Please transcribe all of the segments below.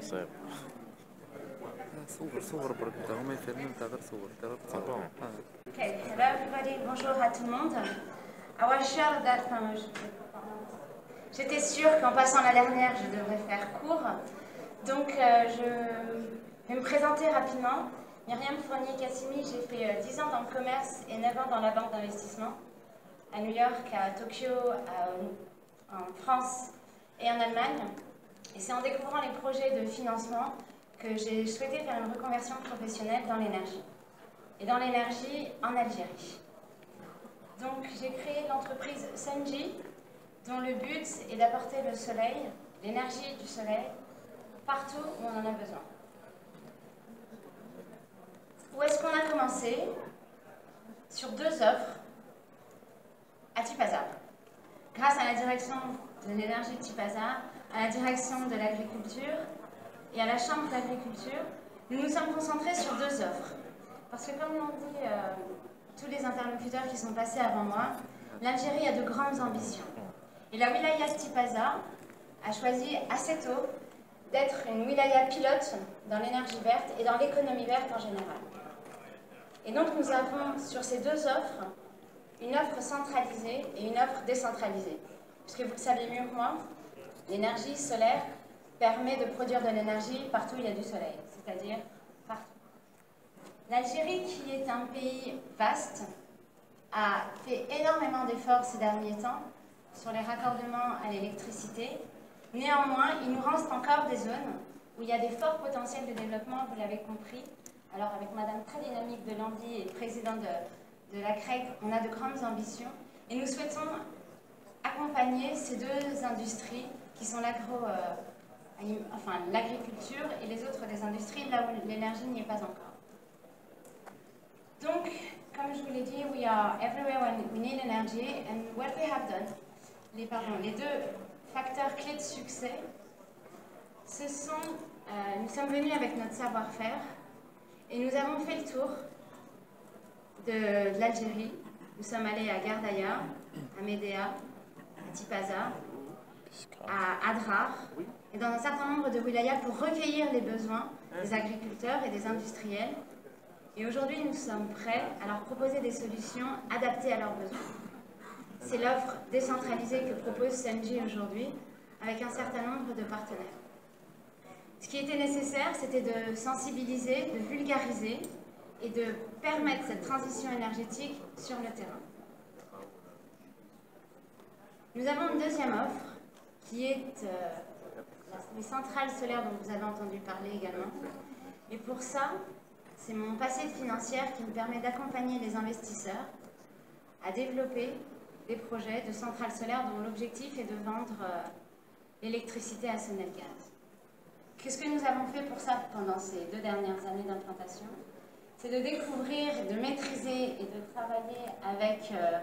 صعيب صور صور برك انت هما يفهموا انت غير صور انت غير تصور bon. آه. Okay, hello everybody, bonjour à tout le monde. I was sure that, enfin, je- j'étais sûre qu'en passant la dernière, je devrais faire court. Donc, euh, je vais me présenter rapidement. Myriam Fournier-Cassimi, j'ai fait euh, 10 ans dans le commerce et 9 ans dans la banque d'investissement, à New York, à Tokyo, à- en France et en Allemagne. Et c'est en découvrant les projets de financement que j'ai souhaité faire une reconversion professionnelle dans l'énergie et dans l'énergie en Algérie. Donc j'ai créé l'entreprise Senji, dont le but est d'apporter le soleil, l'énergie du soleil, partout où on en a besoin. Où est-ce qu'on a commencé? Sur deux offres à Tipaza. Grâce à la direction de l'énergie de Tipaza, à la direction de l'agriculture et à la chambre d'agriculture, nous nous sommes concentrés sur deux offres. Parce que comme l'ont dit euh, tous les interlocuteurs qui sont passés avant moi, l'Algérie a de grandes ambitions. Et la wilaya de Tipaza a choisi assez tôt d'être une wilaya pilote dans l'énergie verte et dans l'économie verte en général. Et donc nous avons sur ces deux offres une offre centralisée et une offre décentralisée. Puisque vous le savez mieux que moi, l'énergie solaire permet de produire de l'énergie partout où il y a du soleil, c'est-à-dire partout. L'Algérie, qui est un pays vaste, a fait énormément d'efforts ces derniers temps sur les raccordements à l'électricité. Néanmoins, il nous reste encore des zones où il y a des forts potentiels de développement, vous l'avez compris. Alors, avec Madame très dynamique de l'Andy et présidente de, de la CREG, on a de grandes ambitions et nous souhaitons accompagner ces deux industries qui sont l'agro, euh, enfin l'agriculture et les autres des industries là où l'énergie n'y est pas encore. Donc, comme je vous l'ai dit, we are everywhere when we need energy and what we have done, les, pardon, les deux facteurs clés de succès, ce sont, euh, nous sommes venus avec notre savoir-faire et nous avons fait le tour de, l'Algérie. Nous sommes allés à Gardaïa, à Médéa, à Tipaza, à Adrar et dans un certain nombre de wilayas pour recueillir les besoins des agriculteurs et des industriels. Et aujourd'hui, nous sommes prêts à leur proposer des solutions adaptées à leurs besoins. C'est l'offre décentralisée que propose Senji aujourd'hui avec un certain nombre de partenaires. Ce qui était nécessaire, c'était de sensibiliser, de vulgariser et de permettre cette transition énergétique sur le terrain. Nous avons une deuxième offre qui est euh, les centrales solaires dont vous avez entendu parler également. Et pour ça, c'est mon passé de financière qui me permet d'accompagner les investisseurs à développer des projets de centrales solaires dont l'objectif est de vendre euh, l'électricité à Sonelgaz. Qu'est-ce que nous avons fait pour ça pendant ces deux dernières années d'implantation? C'est de découvrir, de maîtriser et de travailler avec euh,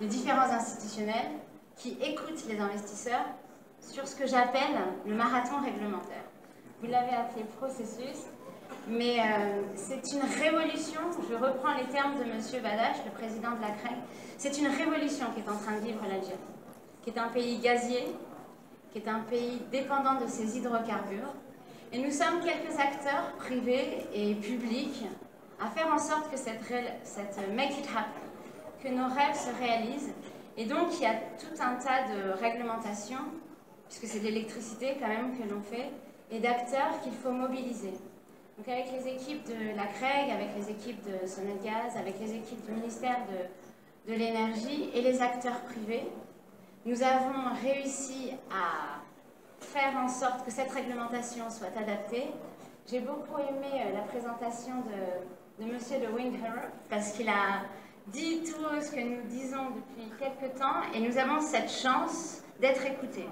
les différents institutionnels qui écoutent les investisseurs sur ce que j'appelle le marathon réglementaire. Vous l'avez appelé processus, mais euh, c'est une révolution, je reprends les termes de M. Badache, le président de la CREG, c'est une révolution qui est en train de vivre l'Algérie, qui est un pays gazier, qui est un pays dépendant de ses hydrocarbures. Et nous sommes quelques acteurs privés et publics à faire en sorte que cette make it happen, que nos rêves se réalisent. Et donc, il y a tout un tas de réglementations, puisque c'est de l'électricité quand même que l'on fait, et d'acteurs qu'il faut mobiliser. Donc avec les équipes de la CREG, avec les équipes de Sonelgaz, avec les équipes du ministère de, l'énergie et les acteurs privés, nous avons réussi à faire en sorte que cette réglementation soit adaptée. J'ai beaucoup aimé euh, la présentation de, de Monsieur de Windher parce qu'il a dit tout ce que nous disons depuis quelques temps et nous avons cette chance d'être écoutés.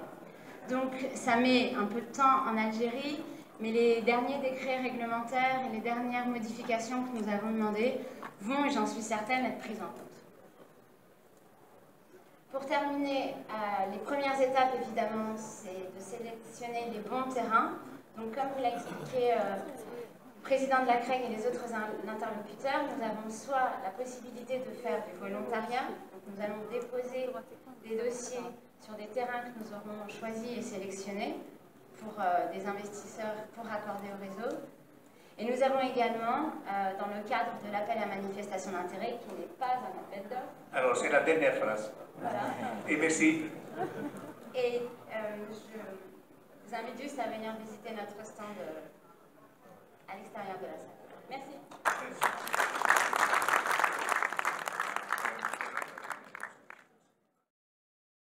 Donc ça met un peu de temps en Algérie, mais les derniers décrets réglementaires et les dernières modifications que nous avons demandées vont, et j'en suis certaine, être prises en compte. Pour terminer, euh, les premières étapes, évidemment, c'est de sélectionner les bons terrains. Donc, comme vous l'a expliqué euh, président de la CREG et les autres in- interlocuteurs, nous avons soit la possibilité de faire du volontariat, donc nous allons déposer des dossiers sur des terrains que nous aurons choisis et sélectionnés, pour euh, des investisseurs pour raccorder au réseau. Et nous avons également, euh, dans le cadre de l'appel à manifestation d'intérêt, qui n'est pas un appel d'offres, Alors, c'est la dernière phrase. voilà, Et merci. et euh, je vous invite juste à venir visiter notre stand